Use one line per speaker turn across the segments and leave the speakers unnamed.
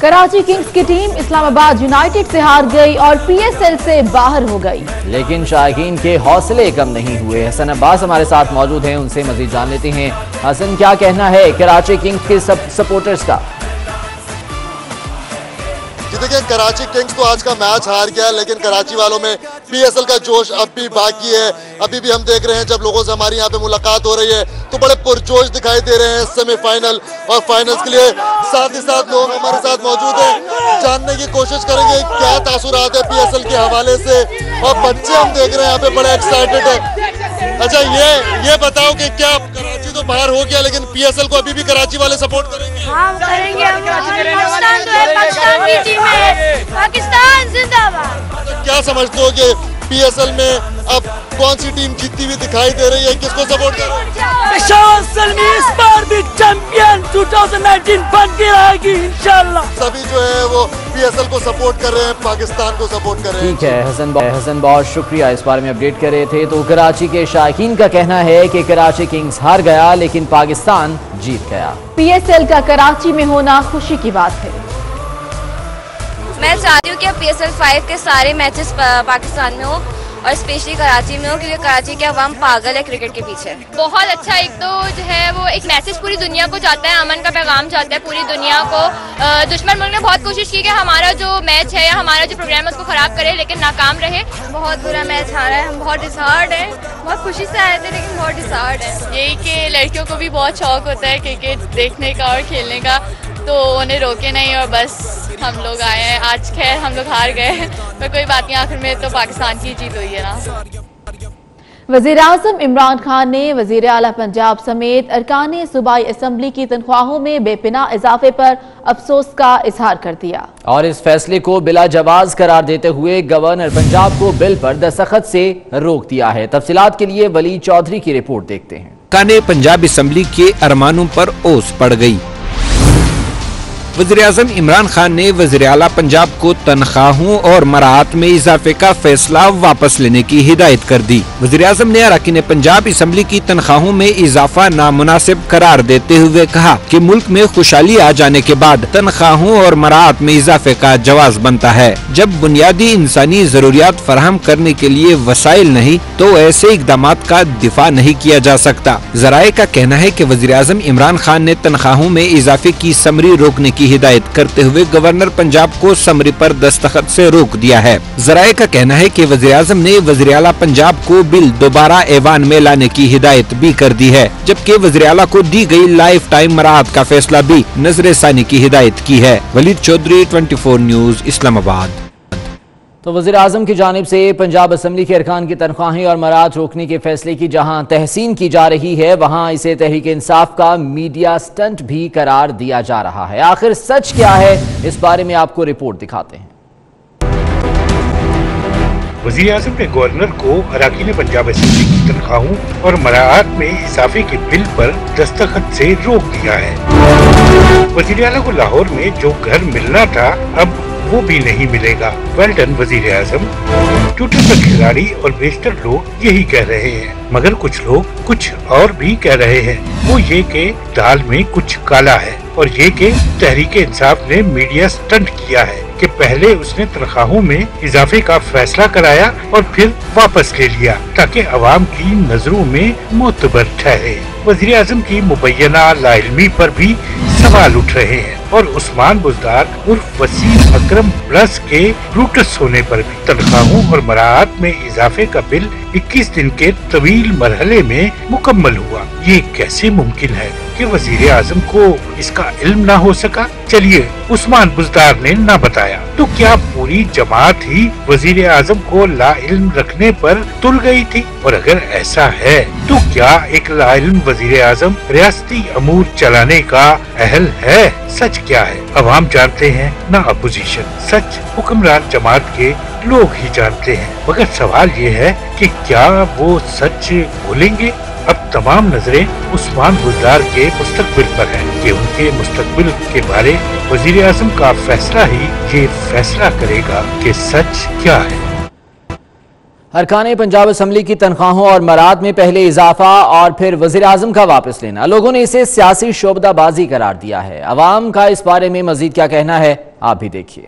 Karachi Kings की team Islamabad United से हार गई और पीएसएल से बाहर हो गई।
लेकिन शाहीन के हौसले कम नहीं हुए। हसन अब्बास हमारे साथ मौजूद हैं उनसे मजीद जान लेते हैं। हसन क्या कहना है कराची किंग्स के सब सपोर्टर्स का?
जी देखिए कराची किंग्स तो आज का मैच हार गया लेकिन कराची वालों में पीएसएल का जोश अब भी बाकी है। अभी भी हम देख रहे हैं जब लोगों से हमारी यहाँ पे मुलाकात हो रही है तो बड़े पुरजोश दिखाई दे रहे हैं सेमीफाइनल और फाइनल्स के लिए। साथ ही साथ लोग हमारे साथ मौजूद हैं। जानने की कोशिश करेंगे क्या तासुरात है पीएसएल के हवाले से। और बच्चे हम देख रहे हैं यहाँ पे बड़े एक्साइटेड है। अच्छा ये ये बताओ कि क्या कराची तो बाहर हो गया, लेकिन पीएसएल को अभी भी कराची वाले सपोर्ट करेंगे?
हम करेंगे हम। पाकिस्तान तो है पाकिस्तान की
क्या समझते हो कि पीएसएल में अब कौन सी टीम जीतती हुई दिखाई दे रही है? किसको सपोर्ट कर रहे हैं?
इस बार भी चैंपियन 2019 बनती रहेगी इंशाल्लाह।
सभी जो है वो पीएसएल को सपोर्ट कर रहे हैं पाकिस्तान को सपोर्ट कर रहे हैं।
ठीक है हसन हसन बहुत शुक्रिया इस बारे में अपडेट कर रहे थे। तो कराची के शाहीन का कहना है कि कराची किंग्स हार गया लेकिन पाकिस्तान जीत गया।
पीएसएल का कराची में होना खुशी की बात है।
मैं चाहती हूँ कि अब पी एस के सारे मैचेस पाकिस्तान में हो और स्पेशली कराची में हो क्योंकि कराची के अवाम पागल है क्रिकेट के पीछे। बहुत अच्छा एक तो जो है वो एक मैसेज पूरी दुनिया को जाता है अमन का पैगाम जाता है पूरी दुनिया को। दुश्मन मुल्क ने बहुत कोशिश की कि हमारा जो मैच है या हमारा जो प्रोग्राम है उसको खराब करे लेकिन नाकाम रहे। बहुत बुरा मैच हारा है हम बहुत डिसहार्ड है। बहुत खुशी से आए थे लेकिन बहुत डिसहार्ड है।
यही कि लड़कियों को भी बहुत शौक होता है क्रिकेट देखने का और खेलने का तो उन्हें रोके नहीं और बस हम लोग आए हैं। आज खैर हम लोग हार गए पर कोई बात नहीं आखिर में तो पाकिस्तान की जीत हुई है ना।
वज़ीर अजम इमरान खान ने वज़ीर अला पंजाब समेत अरकान सूबाई असम्बली की तनख्वाहों में बेपना इजाफे पर अफसोस का इजहार कर दिया।
और इस फैसले को बिला जवाज करार देते हुए गवर्नर पंजाब को बिल पर दस्तखत से रोक दिया है। तफसीत के लिए वली चौधरी की रिपोर्ट देखते हैं।
काने पंजाब असम्बली के अरमानों पर ओस पड़ गई। वज़ीर अजम इमरान खान ने वज़ीर अला पंजाब को तनख्वाहों और मराहत में इजाफे का फैसला वापस लेने की हिदायत कर दी। वजी अजम ने अरकान पंजाब इसम्बली की तनख्वाहों में इजाफा नामुनासिब करार देते हुए कहा की मुल्क में खुशहाली आ जाने के बाद तनख्वाहों और मराहत में इजाफे का जवाब बनता है। जब बुनियादी इंसानी जरूरियात फराहम करने के लिए वसाइल नहीं तो ऐसे इकदाम का दिफा नहीं किया जा सकता। जराये का कहना है की वजी अजम इमरान खान ने तनख्वाहों में इजाफे की समरी रोकने की हिदायत करते हुए गवर्नर पंजाब को समरी पर दस्तखत से रोक दिया है। जराये का कहना है कि वजी अजम ने वजी अला पंजाब को बिल दोबारा ऐवान में लाने की हिदायत भी कर दी है, जबकि वजी अला को दी गई लाइफ टाइम मराहत का फैसला भी नज़र सानी की हिदायत की है। Waleed Chaudhry, twenty news, Islamabad.
तो वजी अजम की जानब से पंजाब असम्बली के अरकान की तनख्वाहें और मराहत रोकने के फैसले की जहाँ तहसीन की जा रही है, वहाँ इसे तहरीक इंसाफ का मीडिया स्टंट भी करार दिया जा रहा है। आखिर सच क्या है? इस बारे में आपको रिपोर्ट दिखाते हैं।
वज़ीर अजम ने गवर्नर को अरकान पंजाब असम्बली की तनख्वाहों और मराहत में इजाफे के बिल पर दस्तखत से रोक दिया है। वज़ीर अला को लाहौर में जो घर मिलना था, अब वो भी नहीं मिलेगा। वेल डन वज़ीर आज़म। ट्विटर पर खिलाड़ी और बेशतर लोग यही कह रहे हैं। मगर कुछ लोग कुछ और भी कह रहे हैं। वो ये के दाल में कुछ काला है और ये के तहरीके इंसाफ ने मीडिया स्टंट किया है। कि पहले उसने तनख्वाहों में इजाफे का फैसला कराया और फिर वापस ले लिया, ताकि अवाम की नज़रों में मोतबर ठहरे। वज़ीर अजम की मुबैना लाइलमी पर भी सवाल उठ रहे हैं और उस्मान बुजदार उर्फ़ वसीम अक्रम प्लस के ब्रूटस होने पर भी तनख्वाहों और मराहत में इजाफे का बिल 21 दिन के तवील मरहले में मुकम्मल हुआ। ये कैसे मुमकिन है कि वज़ीर आज़म को इसका इल्म ना हो सका? चलिए, उस्मान बुजदार ने ना बताया। तो क्या पूरी जमात ही वज़ीर आज़म को ला इल्म रखने पर तुल गई थी? और अगर ऐसा है तो क्या एक ला इल्म वज़ीर आज़म रियासती अमूर चलाने का अहल है? सच क्या है? अवाम जानते हैं न अपोजिशन। सच हुक्मरान जमात के लोग ही जानते हैं। मगर सवाल ये है कि क्या वो सच बोलेंगे? अब तमाम नज़रें उस्मान गुजार के मुस्तकबिल पर है। कि उनके मुस्तकबिल के बारे वज़ीर आज़म का फैसला ही ये फैसला करेगा कि सच क्या है।
अरकान पंजाब असम्बली की तनख्वाहों और मराद में पहले इजाफा और फिर वज़ीर अजम का वापस लेना। लोगों ने इसे सियासी शोबदाबाजी करार दिया है। अवाम का इस बारे में मजीद क्या कहना है, आप भी देखिए।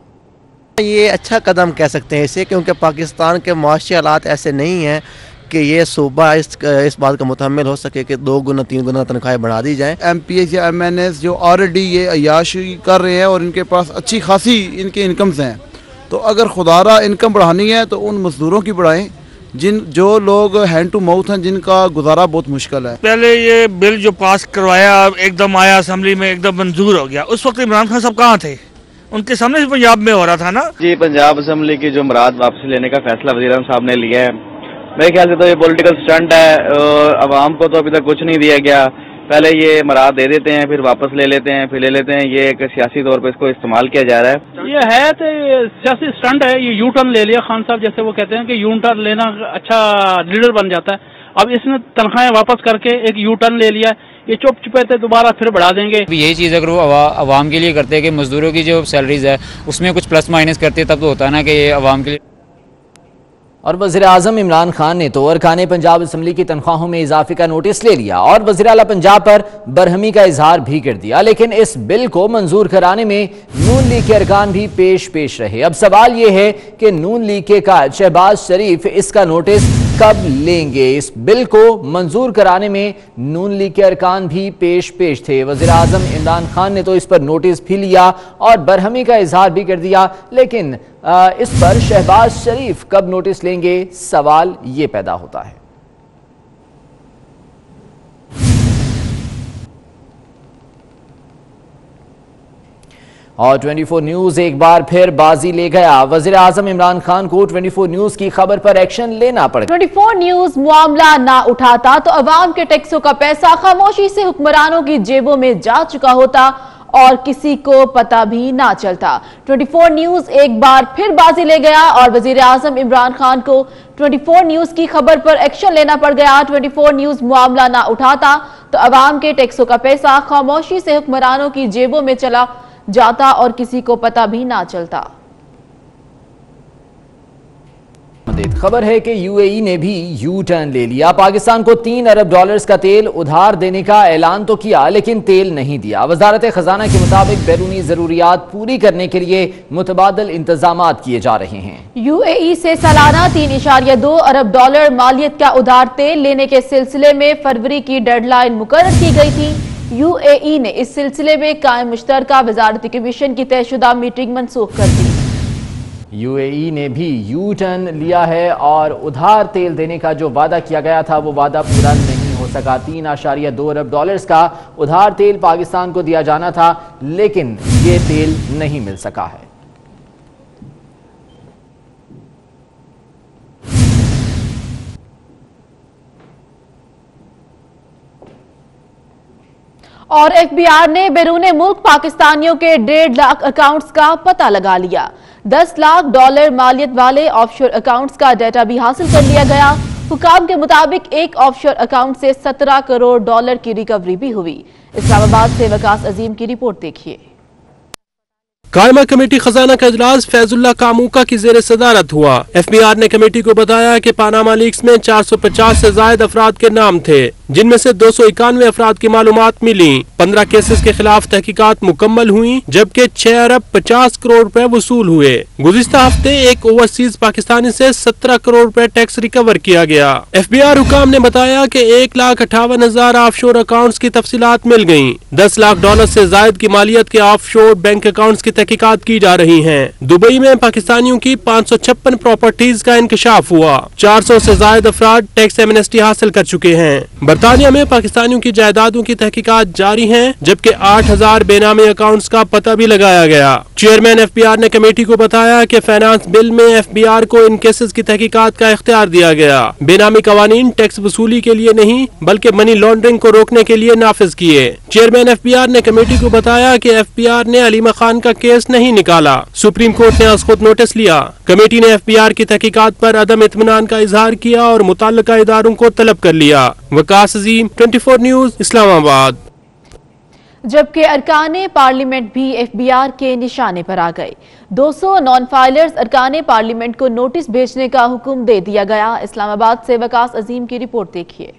ये अच्छा कदम कह सकते हैं इसे क्योंकि पाकिस्तान के माशी हालात ऐसे नहीं हैं कि ये सूबा इस इस बात का मुतमिल हो सके कि दो गुना तीन गुना तनख्वाहें बढ़ा दी जाएँ।
एम पी एस या एम एन एस जो ऑलरेडी ये अयाशी कर रहे हैं और इनके पास अच्छी खासी इनके इनकम्स हैं। तो अगर खुदारा इनकम बढ़ानी है तो उन मजदूरों की बढ़ाएँ जिन जो लोग हैंड टू माउथ हैं जिनका गुजारा बहुत मुश्किल है।
पहले ये बिल जो पास करवाया एकदम आया असम्बली में एकदम मंजूर हो गया। उस वक्त इमरान खान साहब कहाँ थे? उनके सामने पंजाब में हो रहा था ना?
जी पंजाब असम्बली की जो मराद वापसी लेने का फैसला वजी साहब ने लिया है। मेरे ख्याल से तो ये पॉलिटिकल स्टंट है आवाम को तो अभी तक कुछ नहीं दिया गया। पहले ये मराद दे देते हैं फिर वापस ले लेते हैं फिर ले लेते हैं। ये एक सियासी तौर पर इसको इस्तेमाल किया जा रहा है।
ये है तो सियासी स्टंट है ये यू टर्न ले लिया खान साहब जैसे वो कहते हैं कि यू टर्न लेना अच्छा लीडर बन जाता है। अब इसने तनख्वाहें वापस करके एक यू टर्न ले लिया ये चुप चुपे थे दोबारा फिर बढ़ा देंगे।
यही चीज़ अगर वो आवाम के लिए करते हैं कि मजदूरों की जो सैलरीज है, उसमें कुछ प्लस माइनस करते तब तो होता है ना कि ये आवाम के लिए
और वजी अजम इमरान खान ने तो अरकान पंजाब असम्बली की तनख्वाहों में इजाफे का नोटिस ले लिया और वजी अला पंजाब पर बरहमी का इजहार भी कर दिया, लेकिन इस बिल को मंजूर कराने में नून लीग के अरकान भी पेश पेश रहे। अब सवाल यह है कि नून लीग के का शहबाज शरीफ इसका नोटिस कब लेंगे? इस बिल को मंजूर कराने में नून लीग के अरकान भी पेश पेश थे। वज़ीर अजम इमरान खान ने तो इस पर नोटिस भी लिया और बरहमी का इजहार भी कर दिया, लेकिन इस पर शहबाज शरीफ कब नोटिस लेंगे? सवाल ये पैदा होता है। और 24 न्यूज़ एक बार फिर बाजी ले गया। वज़ीर आज़म इमरान खान को 24 न्यूज़ की खबर पर एक्शन लेना पड़ा।
24 न्यूज़ मामला ना उठाता तो अवाम के टैक्सों का पैसा खामोशी से हुक्मरानों की जेबों में जा चुका होता। और किसी को पता भी ना चलता। 24 न्यूज़ एक बार फिर बाजी ले गया और वज़ीर आज़म इमरान खान को 24 न्यूज़ की खबर पर एक्शन लेना पड़ गया। 24 न्यूज़ मामला ना उठाता तो आवाम के टैक्सों का पैसा खामोशी से हुक्मरानों की जेबों में चला जाता और किसी को पता भी ना चलता।
खबर है कि यूएई ने भी यू टर्न ले लिया। पाकिस्तान को तीन अरब डॉलर्स का तेल उधार देने का ऐलान तो किया, लेकिन तेल नहीं दिया। वजारत खजाना के मुताबिक बैरूनी जरूरियात पूरी करने के लिए मुतबादल इंतज़ाम किए जा रहे हैं।
यूएई से सालाना तीन इशारिया दो अरब डॉलर मालियत का उधार तेल लेने के सिलसिले में फरवरी की डेडलाइन मुकर की गई थी। यूएई ने इस सिलसिले में कायम मुश्तर वजारती कमीशन की तयशुदा मीटिंग मनसूख कर दी।
यूएई ने भी यू टर्न लिया है और उधार तेल देने का जो वादा किया गया था, वो वादा पूरा नहीं हो सका। तीन आशारिया दो अरब डॉलर्स का उधार तेल पाकिस्तान को दिया जाना था, लेकिन ये तेल नहीं मिल सका है।
और एफबीआर ने बैरून मुल्क पाकिस्तानियों के डेढ़ लाख अकाउंट्स का पता लगा लिया। दस लाख डॉलर मालियत वाले ऑफशोर अकाउंट्स का डाटा भी हासिल कर लिया गया। हुकाम के मुताबिक एक ऑफशोर अकाउंट से सत्रह करोड़ डॉलर की रिकवरी भी हुई। इस्लामाबाद से वकास अजीम की रिपोर्ट देखिए।
कायमा कमेटी खजाना का अजलास फैजुल्ला कामूका की जेर सदारत हुआ। एफ़ बी आर ने कमेटी को बताया की पानामा लीक्स में चार सौ पचास ऐसी जायद अफराद के नाम थे, जिनमें से दो सौ इक्यानवे अफराद की मालूम मिली। पंद्रह केसेस के खिलाफ तहकीकात मुकम्मल हुई, जबकि छह अरब पचास करोड़ रूपए वसूल हुए। गुजशत हफ़्ते एक ओवरसीज पाकिस्तानी से सत्रह करोड़ रूपए टैक्स रिकवर किया गया। एफ़ बी आर हुकाम ने बताया की एक लाख अठावन हज़ार ऑफ़ शोर अकाउंट की तफसीत मिल गई दस लाख डॉलर ऐसी जायद की मालियत के ऑफ़ शोर बैंक अकाउंट की तहकीकात की जा रही है। दुबई में पाकिस्तानियों की पाँच सौ छप्पन प्रॉपर्टीज़ का इंकशाफ हुआ। चार सौ ऐसी जायद अफराद टैक्स एमनेस्टी हासिल कर चुके हैं। बरतानिया में पाकिस्तानियों की जायदादों की तहकीकात जारी है, जबकि आठ हज़ार बेनामी अकाउंट का पता भी लगाया गया। चेयरमैन एफ़ बी आर ने कमेटी को बताया की फाइनेंस बिल में एफ़ बी आर को इन केसेस की तहकीकात का इख्तियार दिया गया। बेनामी कवानीन टैक्स वसूली के लिए नहीं, बल्कि मनी लॉन्ड्रिंग को रोकने के लिए नाफिज किए। चेयरमैन एफ़ बी आर ने कमेटी को बताया की एफ़ बी आर ने अलीमा खान का केस नहीं निकाला। सुप्रीम कोर्ट ने आज खुद नोटिस लिया। कमेटी ने एफ़ बी आर की तहकीकात पर अदम इतमान का इजहार किया और मुतल इदारों को तलब कर लिया। वकास अजीम 24 न्यूज़, इस्लामाबाद।
जबकि अरकान पार्लियामेंट भी एफबीआर के निशाने पर आ गए 200 नॉन फाइलर्स अरकान पार्लियामेंट को नोटिस भेजने का हुक्म दे दिया गया। इस्लामाबाद से वकास अजीम की रिपोर्ट देखिए।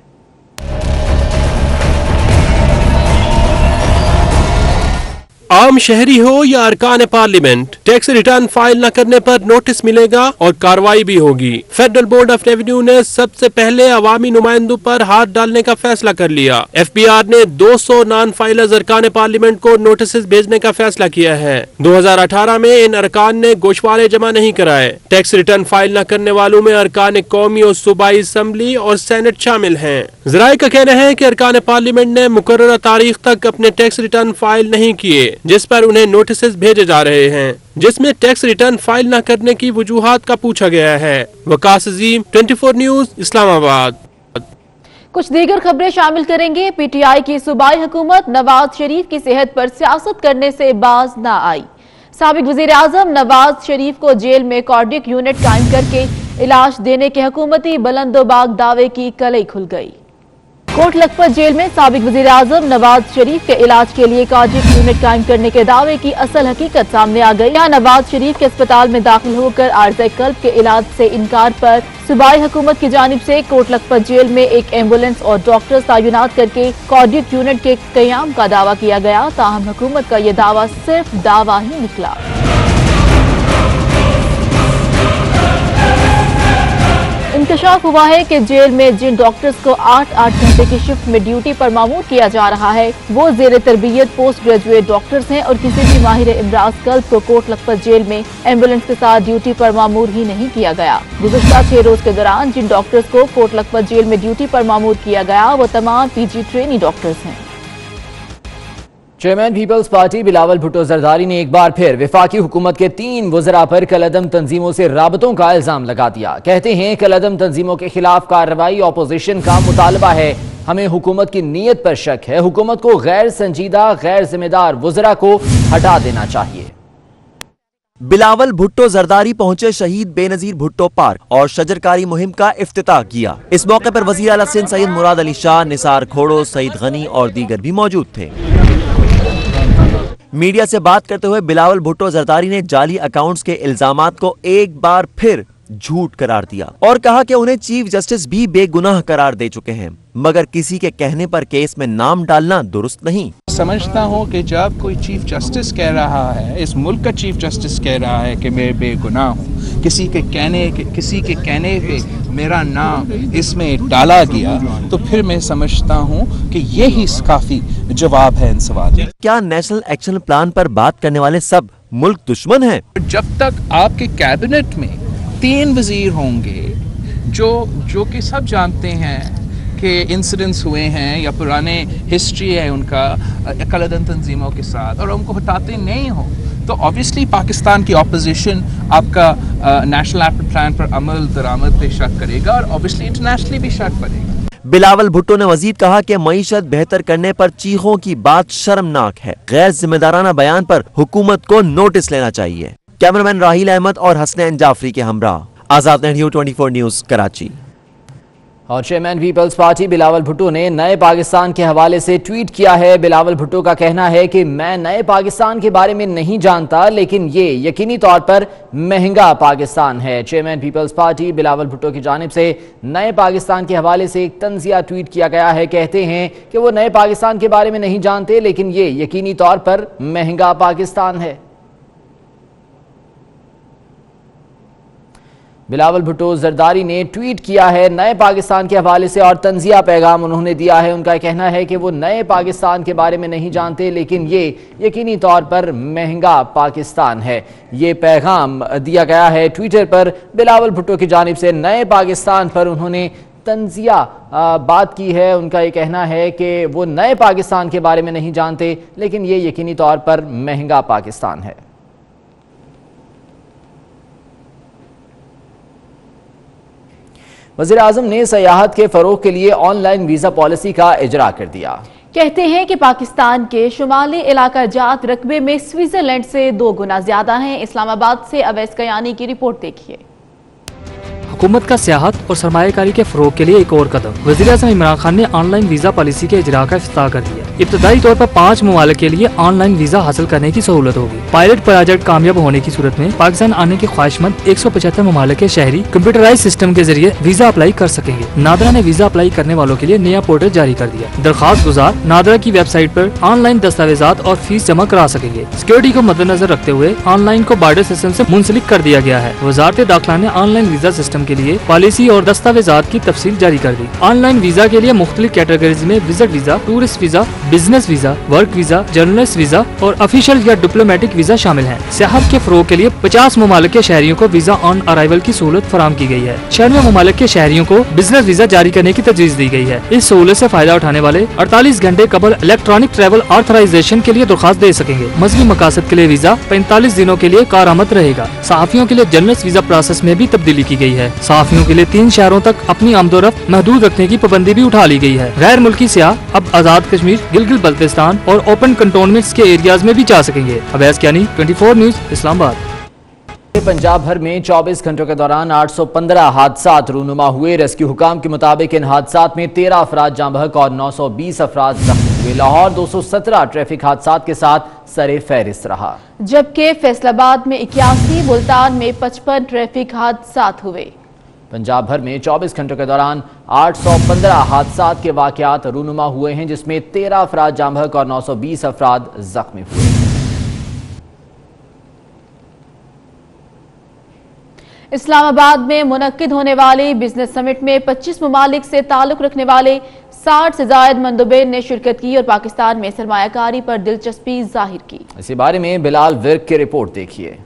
आम शहरी हो या अरकान पार्लियामेंट, टैक्स रिटर्न फ़ाइल न करने पर नोटिस मिलेगा और कार्रवाई भी होगी। फेडरल बोर्ड ऑफ़ रेवेन्यू ने सबसे पहले अवामी नुमाइंदों पर हाथ डालने का फैसला कर लिया। एफबीआर ने 200 नॉन फाइलर्स अरकान पार्लियामेंट को नोटिस भेजने का फैसला किया है। 2018 में इन अरकान ने गोशवारे जमा नहीं कराए। टैक्स रिटर्न फ़ाइल न करने वालों में अरकान कौमी और सूबाई असम्बली और सेनेट शामिल है। जराये का कहना है की अरकान पार्लियामेंट ने मुकर तारीख तक अपने टैक्स रिटर्न फ़ाइल नहीं किए। जिस पर उन्हें नोटिस भेजे जा रहे हैं, जिसमें टैक्स रिटर्न फ़ाइल न करने की वजूहत का पूछा गया है। वकास अजीम 24 न्यूज़, इस्लामाबाद।
कुछ दीगर खबरें शामिल करेंगे। पीटीआई की सूबाई हुकूमत नवाज़ शरीफ की सेहत पर सियासत करने से बाज न आई। सबक वज़ीर आज़म नवाज़ शरीफ को जेल में कार्डिक यूनिट कायम करके इलाज देने के हुकूमती बुलंदोबाग दावे की कलई खुल गई। कोट लखपत जेल में सबक वजी अजम नवाज़ शरीफ के इलाज के लिए कार्डिक यूनिट कायम करने के दावे की असल हकीकत सामने आ गई। यहाँ नवाज़ शरीफ के अस्पताल में दाखिल होकर आर्ज कल्ब के इलाज से इनकार पर सूबाई हुकूमत की जानब से कोट लखपत जेल में एक एंबुलेंस और डॉक्टर तैनात करके कार्डिक यूनिट के क्याम का दावा किया गया। ताहम हुकूमत का यह दावा सिर्फ़ दावा ही निकला। इंकशाफ हुआ है कि जेल में जिन डॉक्टर्स को आठ आठ घंटे की शिफ्ट में ड्यूटी पर मामूर किया जा रहा है, वो जेर तरबियत पोस्ट ग्रेजुएट डॉक्टर्स हैं और किसी भी माहिर इमराज कल्ब को कोट लखपत जेल में एंबुलेंस के साथ ड्यूटी पर मामूर ही नहीं किया गया। गुजशत छह रोज के दौरान जिन डॉक्टर्स को कोट लखपत जेल में ड्यूटी पर मामूर किया गया, वो तमाम पीजी ट्रेनी डॉक्टर्स हैं।
Chairman Peoples Party Bilawal Bhutto Zardari ने एक बार फिर विफाकी हुकूमत के तीन वजरा पर कलदम तंजीमों से रबतों का इल्ज़ाम लगा दिया। कहते हैं, कलदम तंजीमों के खिलाफ कार्रवाई अपोजिशन का मुतालबा है। हमें हुकूमत की नीयत पर शक है। हुकूमत को गैर संजीदा, गैर जिम्मेदार वजरा को हटा देना चाहिए।
बिलावल भुट्टो जरदारी पहुँचे शहीद बेनजीर भुट्टो पार्क और शजरकारी मुहिम का इफ्तिताह किया। इस मौके पर वज़ीर अला सैयद मुराद अली शाह, निसार खोड़ो, सईद गनी और दीगर भी मौजूद थे। मीडिया से बात करते हुए बिलावल भुट्टो जरदारी ने जाली अकाउंट्स के इल्ज़ाम को एक बार फिर झूठ करार दिया और कहा कि उन्हें चीफ जस्टिस भी बेगुनाह करार दे चुके हैं। मगर किसी के कहने पर केस में नाम डालना दुरुस्त नहीं।
समझता हूँ कि जब कोई चीफ जस्टिस कह रहा है इस मुल्क का चीफ जस्टिस कह रहा है कि मैं बेगुनाह हूँ किसी के कहने के किसी के कहने पे मेरा नाम इसमें डाला गया तो फिर मैं समझता हूँ कि यही काफ़ी जवाब है इन सवाल
क्या नेशनल एक्शन प्लान पर बात करने वाले सब मुल्क दुश्मन है?
जब तक आपके कैबिनेट में तीन वज़ीर होंगे जो जो कि सब जानते हैं कि इंसिडेंट्स हुए हैं या पुराने हिस्ट्री है उनका कलदन तंजीमों के साथ, और उनको हटाते नहीं हो। तो ऑब्वियसली पाकिस्तान की अपोजिशन आपका नेशनल एक्शन प्लान पर अमल, दरामद पे शक करेगा और ऑब्वियसली इंटरनेशनली भी शक करेगा
बिलावल भुट्टो ने मजीद कहा कि मीशत बेहतर करने पर चीखों की बात शर्मनाक है। गैर जिम्मेदाराना बयान पर हुकूमत को नोटिस लेना चाहिए। कैमरामैन राहिल अहमद और हसनैन जाफरी के हमरा। Azad twenty four news, Karachi.
और chairman Peoples Party Bilawal Bhutto ने नए पाकिस्तान के हवाले से ट्वीट किया है। बिलावल भुट्टो का कहना है कि मैं नए पाकिस्तान के बारे में नहीं जानता, लेकिन ये यकीनी तौर पर महँगा पाकिस्तान है। Chairman Peoples Party Bilawal Bhutto की जानब से नए पाकिस्तान के हवाले से एक तंजिया ट्वीट किया गया है। कहते हैं कि वो नए पाकिस्तान के बारे में नहीं जानते, लेकिन ये यकीनी तौर पर महँगा पाकिस्तान है। बिलावल भुट्टो जरदारी ने ट्वीट किया है, नए पाकिस्तान के हवाले से और तंजिया पैगाम उन्होंने दिया है। उनका कहना है कि वो नए पाकिस्तान के बारे में नहीं जानते, लेकिन ये यकीनी तौर पर महँगा पाकिस्तान है। ये पैगाम दिया गया है ट्विटर पर। बिलावल भुट्टो की जानब से नए पाकिस्तान पर उन्होंने तंजिया बात की है। उनका ये कहना है कि वो नए पाकिस्तान के बारे में नहीं जानते, लेकिन ये यकीनी तौर पर महँगा पाकिस्तान है। वजी अजम ने सयाहत के फ़रोग के लिए ऑनलाइन वीज़ा पॉलिसी का इजरा कर दिया।
कहते हैं कि पाकिस्तान के शुमाली इलाका जात रकबे में स्विट्जरलैंड से दो गुना ज़्यादा हैं। इस्लामाबाद से अवैस कयानी की रिपोर्ट देखिए।
हुकूमत का सियाहत और सरमाकारी के फरोग के लिए एक और कदम। वजी अजम इमरान खान ने ऑनलाइन वीज़ा पॉलिसी के इजरा का अफ्ताह कर दिया इब्तदाई तौर पर पाँच ममालिक के लिए ऑनलाइन वीज़ा हासिल करने की सहूलत होगी। पायलट प्रोजेक्ट कामयाब होने की सूरत में पाकिस्तान आने के ख्वाहिशमंद एक सौ पचहत्तर ममालिक के शहरी कंप्यूटराइज सिस्टम के ज़रिए वीज़ा अप्लाई कर सकेंगे। नादरा ने वीज़ा अप्लाई करने वालों के लिए नया पोर्टल जारी कर दिया। दरखास्त गुजार, नादरा की वेबसाइट आरोप ऑनलाइन दस्तावेजात और फ़ीस जमा करा सकेंगे। सिक्योरिटी को मद्देनजर रखते हुए ऑनलाइन को बॉर्डर सिस्टम ऐसी मुंसलिक कर दिया गया है। वजारत दाखिला ने ऑनलाइन वीज़ा सिस्टम के लिए पॉलिसी और दस्तावेजात की तफसील जारी कर दी। ऑनलाइन वीज़ा के लिए मुख्तलिफ़ कैटेगरीज में visit visa, tourist visa, business visa, work visa, journalist visa और ऑफिशियल या डिप्लोमेटिक वीज़ा शामिल है। सियाहत के फरोग के लिए पचास ममालिक के शहरियों को वीज़ा ऑन अराइवल की सहूलत फराम की गई है। छियानवे ममालिक के शहरियों को बिज़नेस वीज़ा जारी करने की तजवीज दी गई है। इस सहूलत ऐसी फ़ायदा उठाने वाले अड़तालीस घंटे कबल इलेक्ट्रॉनिक ट्रेवल ऑथराइजेशन के लिए दरखास्त दे सकेंगे। मजहबी मकासद के लिए वीज़ा पैंतालीस दिनों के लिए कारामद रहेगा। सहाफियों के लिए जर्नलिस्ट वीज़ा प्रोसेस में भी तब्दीली की गई है। सहाफियों के लिए तीन शहरों तक अपनी आमदोरफ्त महदूद रखने की पाबंदी भी उठा ली गई है। गैर मुल्की सियाह अब आज़ाद कश्मीर गिलगिल बल्तिस्तान और ओपन कंटोनमेंट के एरियाज़ में भी जा सकेंगे। Awais Kiyani twenty four news Islamabad.
Punjab भर में 24 घंटों के दौरान 815 हादसा रूनुमा हुए। रेस्क्यू हुकाम के मुताबिक इन हादसा में 13 अफराद जाँ बहक और 920 अफराद जख्मी हुए। लाहौर 217 ट्रैफ़िक हादसा के साथ सरे फहरिस्त रहा।
जबकि फैसलाबाद में इक्यासी मुल्तान में पचपन ट्रैफ़िक हादसा हुए।
पंजाब भर में 24 घंटों के दौरान 815 हादसा के वाकयात रूनुमा हुए हैं जिसमें 13 अफराद जाँ बहक और 920 अफराद जख्मी हुए।
इस्लामाबाद में मुनद होने वाली बिज़नेस समिट में 25 ममालिक से ताल्लुक रखने वाले 60 से जायद मंदुबेन ने शिरकत की और पाकिस्तान में सरमाकारी पर दिलचस्पी ज़ाहिर की।
इसी बारे में बिलाल विर्क की रिपोर्ट देखिए।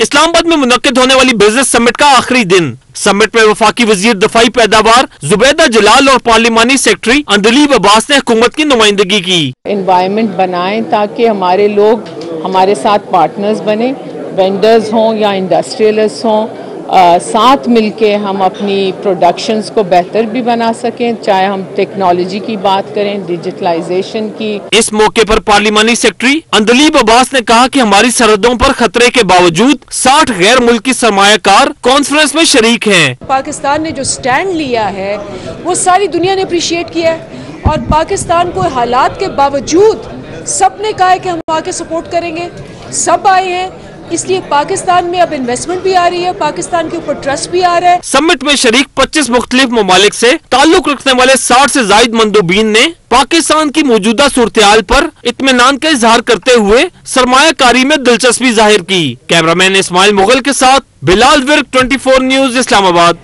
इस्लामाबाद में मुनद होने वाली बिज़नेस समिट का आखिरी दिन। समिट में वफाकी वज़ीर दफाई पैदावार, जुबैदा जलाल और पार्लिमानी सेक्रेटरी अंदलीब अब्बास ने हुकूमत की नुमाइंदगी की।
इन्वायरमेंट बनाए ताकि हमारे लोग हमारे साथ पार्टनर्स बने वेंडर्स हों या इंडस्ट्रियलिस्ट हों साथ मिलके हम अपनी प्रोडक्शंस को बेहतर भी बना सकें चाहे हम टेक्नोलॉजी की बात करें डिजिटलाइजेशन की।
इस मौके पर पार्लिमानी सेक्रेटरी अंदलीब अब्बास ने कहा कि हमारी सरहदों पर खतरे के बावजूद 60 गैर मुल्की सरमाकार कॉन्फ्रेंस में शरीक हैं।
पाकिस्तान ने जो स्टैंड लिया है वो सारी दुनिया ने अप्रिशिएट किया है। और पाकिस्तान को हालात के बावजूद सबने कहा है कि हम आके सपोर्ट करेंगे। सब आए हैं इसलिए पाकिस्तान में अब इन्वेस्टमेंट भी आ रही है पाकिस्तान के ऊपर ट्रस्ट भी आ रहा है।
समिट में शरीक 25 मुख्तलिफ़ ममालिक से ताल्लुक रखने वाले 60 से जायद मंदोबीन ने पाकिस्तान की मौजूदा सूरत पर इतमान का इजहार करते हुए सरमाकारी में दिलचस्पी ज़ाहिर की। कैमरामैन इस्माइल मुगल के साथ बिलाल विर्क ट्वेंटी न्यूज़ इस्लामाबाद।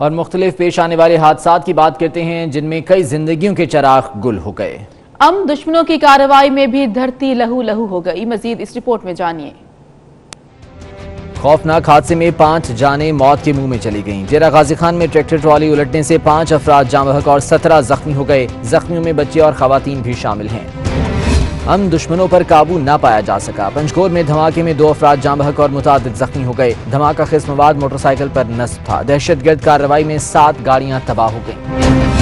और मुख्तलिफ़ पेश आने वाले हादसा की बात करते हैं जिनमें कई जिंदगियों के चराग गुल हो गए।
अम दुश्मनों की कार्रवाई में भी धरती लहू लहू हो गई। मजीद इस रिपोर्ट में जानिए।
खौफनाक हादसे में पाँच जाने मौत के मुँह में चली गईं। जेरा गाजी खान में ट्रैक्टर ट्रॉली उलटने से पाँच अफराद जाम और सत्रह जख्मी हो गए। जख्मियों में बच्चे और खातन भी शामिल हैं। अम दुश्मनों पर काबू ना पाया जा सका। पंचकोर में धमाके में दो अफराद जाम और मुताद जख्मी हो गए। धमाका किस्मवाद मोटरसाइकिल पर नस्ब था। दहशत गर्द कार्रवाई में सात गाड़ियाँ तबाह हो गईं।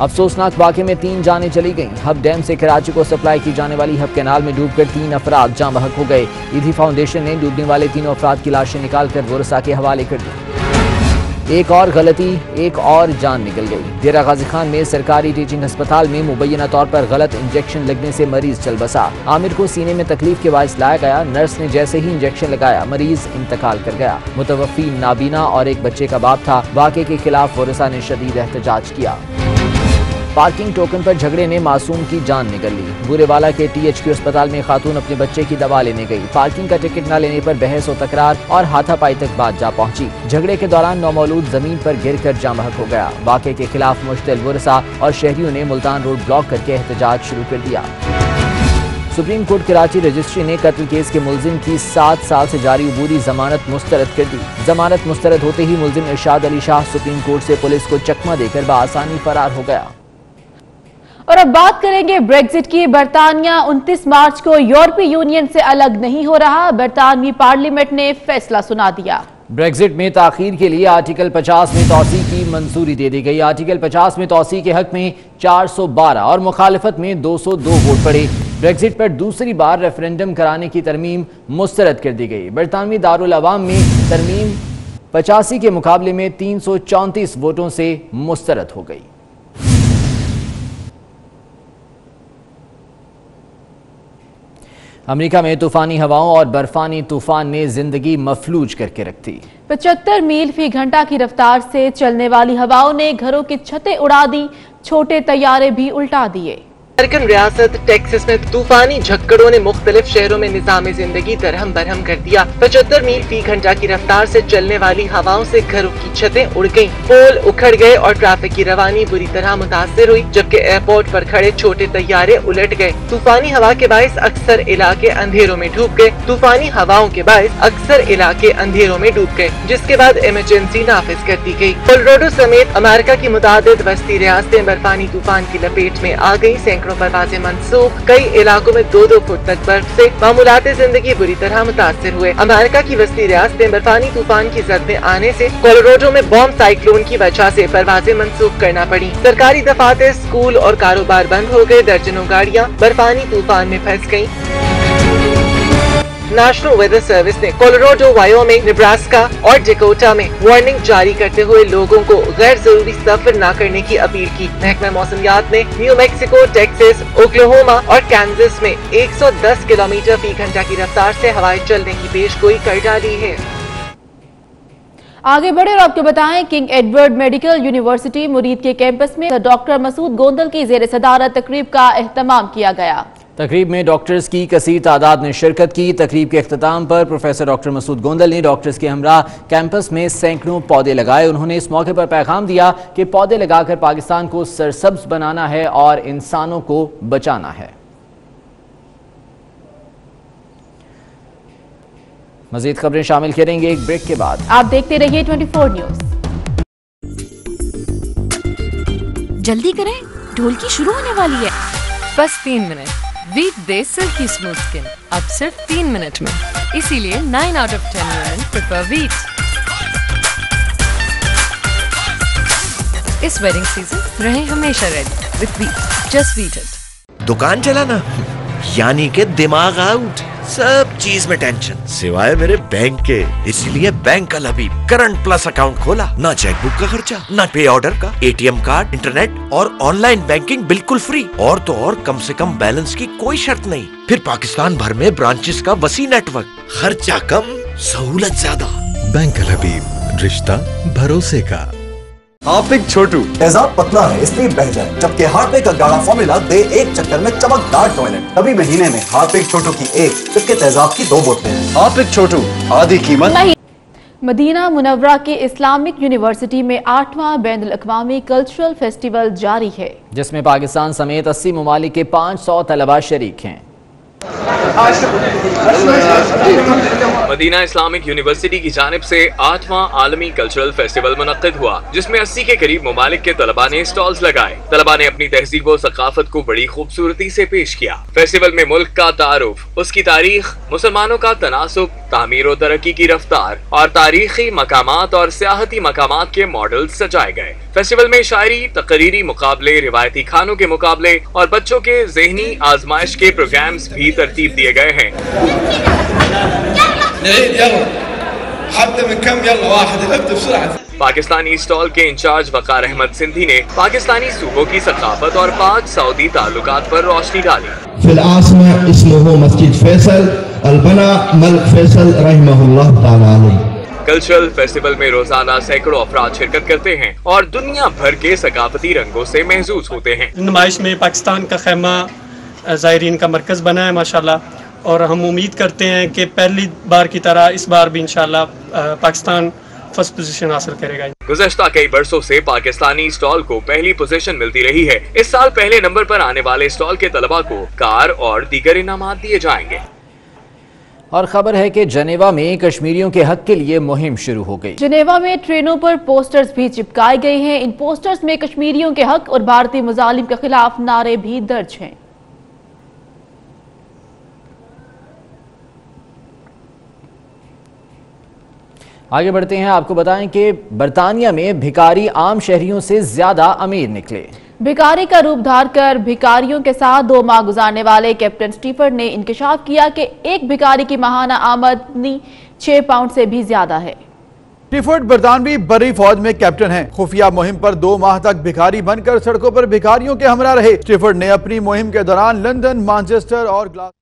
अफसोसनाक वाक़े में तीन जानें चली गईं। हब डैम से कराची को सप्लाई की जाने वाली हब कैनाल में डूबकर तीन अफराद जाँ बहक हो गए। ईदी फाउंडेशन ने डूबने वाले तीनों अफराद की लाशें निकालकर वरसा के हवाले कर दी। एक और गलती, एक और जान निकल गई। डेरा गाजी खान में सरकारी टीचिंग अस्पताल में मुबैना तौर पर गलत इंजेक्शन लगने से मरीज़ चल बसा। आमिर को सीने में तकलीफ़ के बायस लाया गया। नर्स ने जैसे ही इंजेक्शन लगाया, मरीज़ इंतकाल कर गया। मुतवफी नाबीना और एक बच्चे का बाप था। वाक़े के खिलाफ वरसा ने शदीद एहतजाज किया। पार्किंग टोकन पर झगड़े ने मासूम की जान निकल ली। बुरेवाला के टीएचक्यू अस्पताल में खातून अपने बच्चे की दवा लेने गई। पार्किंग का टिकट न लेने पर बहस और तकरार और हाथापाई तक बात जा पहुँची। झगड़े के दौरान नौमौलूद ज़मीन पर गिर कर जामहक हो गया। वाक़े के खिलाफ मुश्तिल वरसा और शहरियों ने मुल्तान रोड ब्लॉक करके एहतजाज शुरू कर दिया। सुप्रीम कोर्ट कराची रजिस्ट्री ने कत्ल केस के मुलजिम की सात साल से जारी अबूरी जमानत मुस्तरद कर दी। जमानत मुस्तरद होते ही मुलजिम इरशाद अली शाह सुप्रीम कोर्ट से पुलिस को चकमा देकर बसानी फरार हो गया।
और अब बात करेंगे ब्रेग्जिट की। बरतानिया 29 मार्च को यूरोपीय यूनियन से अलग नहीं हो रहा। बरतानवी पार्लियामेंट ने फैसला सुना दिया।
ब्रेग्जिट में ताखीर के लिए आर्टिकल 50 में तोसी की मंजूरी दे दी गई। आर्टिकल 50 में तोसी के हक में 412 और मुखालफत में 202 वोट पड़े। ब्रेग्जिट पर दूसरी बार रेफरेंडम कराने की तरमीम मुस्तरद कर दी गई। बरतानवी दारुल अवाम में तरमीम पचासी के मुकाबले में तीन सौ चौंतीस वोटों से मुस्तरद हो गई। अमेरिका में तूफानी हवाओं और बर्फानी तूफ़ान ने ज़िंदगी मफलूज करके रख दी।
पचहत्तर मील फ़ी घंटा की रफ्तार से चलने वाली हवाओं ने घरों की छतें उड़ा दी, छोटे तैयारे भी उल्टा दिए।
अमेरिकन रियासत टेक्सास में तूफानी झक्कड़ों ने मुख्तलिफ़ शहरों में निज़ाम ज़िंदगी दरहम बरहम कर दिया। पचहत्तर मील फ़ी घंटा की रफ्तार से चलने वाली हवाओं से घरों की छतें उड़ गईं, पोल उखड़ गए और ट्रैफ़िक की रवानी बुरी तरह मुतासर हुई जबकि एयरपोर्ट पर खड़े छोटे तैयारे उलट गए। तूफानी हवा के बायस अक्सर इलाके अंधेरों में डूब गए। तूफानी हवाओं के बायस अक्सर इलाके अंधेरों में डूब गए जिसके बाद इमरजेंसी नाफिज कर दी गई कोलोराडो समेत अमेरिका की मुताद वस्ती रियासतें बर्फानी तूफ़ान की लपेट में आ गई सैकड़ों परवाजें मनसूख। कई इलाकों में दो दो फुट तक बर्फ़ ऐसी मामूलाते ज़िंदगी बुरी तरह मुतासर हुए। अमेरिका की वस्ती रियासतें बर्फानी तूफ़ान की जद में आने ऐसी कोलोराडो में बॉम्ब साइक्लोन की वजह ऐसी परवाजें मनसूख करना पड़ी। सरकारी दफातर, स्कूल और कारोबार बंद हो गए, दर्जनों गाड़ियाँ बर्फानी तूफ़ान में फंस गई नेशनल वेदर सर्विस ने कोलोराडो वायोमिंग निब्रास्का और डिकोटा में वार्निंग जारी करते हुए लोगों को गैर ज़रूरी सफ़र न करने की अपील की। महकमा मौसमियात ने न्यू मैक्सिको टेक्सास ओक्लाहोमा और कैंसस में 110 किलोमीटर फ़ी घंटा की रफ्तार से हवाएँ चलने की पेश गोई कर डाली है।
आगे बढ़े और आपको बताएँ, किंग एडवर्ड मेडिकल यूनिवर्सिटी मुरीद के कैंपस में डॉक्टर मसूद गोंदल की जेर सदारत तकरीब का अहतमाम किया गया।
तकरीब में डॉक्टर्स की कसीर तादाद ने शिरकत की। तकरीब के अख्ताम पर प्रोफेसर डॉक्टर मसूद गोंदल ने डॉक्टर्स के हमरा कैंपस में सैकड़ों पौधे लगाए। उन्होंने इस मौके पर पैगाम दिया कि पौधे लगाकर पाकिस्तान को सरसब्ज बनाना है और इंसानों को बचाना है। मजीद खबरें शामिल करेंगे एक ब्रेक के बाद।
आप देखते रहिए 24 न्यूज़।
जल्दी करें ढोल की शुरू होने वाली है। बस तीन minute. Week day silky smooth skin अब सिर्फ़ तीन मिनट में। इसीलिए nine out of ten women prefer Veet इस वेडिंग सीज़न रहे हमेशा ready with Veet just Veet it
दुकान चलाना यानी के दिमाग आउट सब चीज़ में टेंशन सिवाय मेरे बैंक के. इसीलिए बैंक कल अभी करंट प्लस अकाउंट खोला. ना चेकबुक का खर्चा, ना पे ऑर्डर का. एटीएम कार्ड इंटरनेट और ऑनलाइन बैंकिंग बिल्कुल फ्री और तो और कम से कम बैलेंस की कोई शर्त नहीं. फिर पाकिस्तान भर में ब्रांचेस का वसी नेटवर्क खर्चा कम, सहूलत ज़्यादा.
बैंक हबीब रिश्ता, भरोसे का.
हार्पिक छोटू। तेजाब पतला है इसलिए बह जाए। जबकि हार्पिक का गाढ़ा फॉर्मूला दे एक चक्कर में चमकदार टॉयलेट तभी महीने में हार्पिक छोटू की एक जबकि तेजाब की दो बोतलें हार्पिक छोटू आधी कीमत।
मदीना मुनवरा के इस्लामिक यूनिवर्सिटी में आठवां बैन अवी कल्चरल फेस्टिवल जारी है।
जिसमें पाकिस्तान समेत 80 ममालिक के 500 तलबा शरीक हैं।
मदीना इस्लामिक यूनिवर्सिटी की जानब से आठवां आलमी कल्चरल फेस्टिवल मुनद हुआ, जिसमें अस्सी के करीब ममालिक के तलबा ने स्टॉल्स लगाए। तलबा ने अपनी तहजीब और सकाफत को बड़ी खूबसूरती से पेश किया। फेस्टिवल में मुल्क का तारुफ, उसकी तारीख, मुसलमानों का तनासब, तामीर और तरक्की की रफ्तार और तारीखी मकाम और सियाहती मकाम के मॉडल सजाए गए। फेस्टिवल में शायरी, तकरीरी मुकाबले, रिवायती खानों के मुकाबले और बच्चों के जहनी आजमाइश के प्रोग्राम्स भी तरतीब दिए गए हैं। पाकिस्तानी स्टॉल के इंचार्ज वकार अहमद सिंधी ने पाकिस्तानी सूबों की सकाफत और पाक सऊदी ताल्लुक पर रोशनी डाली।
मस्जिद फैसल अलबना मलिक फैसल
कल्चरल फेस्टिवल में रोज़ाना सैकड़ों अफराद शिरकत करते हैं और दुनिया भर के सकाफती रंगों से महसूस होते हैं।
नुमाइश में पाकिस्तान का खेमा ज़ायरीन का मरकज़ बना है माशाल्लाह। और हम उम्मीद करते हैं कि पहली बार की तरह इस बार भी इंशाल्लाह पाकिस्तान फ़र्स्ट पोजीशन हासिल करेगा।
गुजश्ता कई बरसों से पाकिस्तानी स्टॉल को पहली पोजीशन मिलती रही है। इस साल पहले नंबर पर आने वाले स्टॉल के तलबा को कार और दीगर इनाम दिए जाएँगे।
और खबर है कि जनेवा में कश्मीरियों के हक के लिए मुहिम शुरू हो गई।
जनेवा में ट्रेनों पर पोस्टर्स भी चिपकाए गए हैं। इन पोस्टर्स में कश्मीरियों के हक और भारतीय मुजालिम के खिलाफ नारे भी दर्ज हैं।
आगे बढ़ते हैं। आपको बताएँ कि बरतानिया में भिकारी आम शहरियों से ज़्यादा अमीर निकले।
भिकारी का रूप धार कर भिकारियों के साथ दो माह गुजारने वाले कैप्टन स्टीफर्ड ने इंकशाफ किया कि एक भिकारी की महाना आमदनी छह पाउंड से भी ज़्यादा है
स्टीफर्ड बरतानवी बड़ी फौज में कैप्टन हैं। खुफिया मुहिम पर दो माह तक भिखारी बनकर सड़कों पर भिखारियों के हमरा रहे स्टीफर्ड ने अपनी मुहिम के दौरान लंदन, मानचेस्टर और ग्लास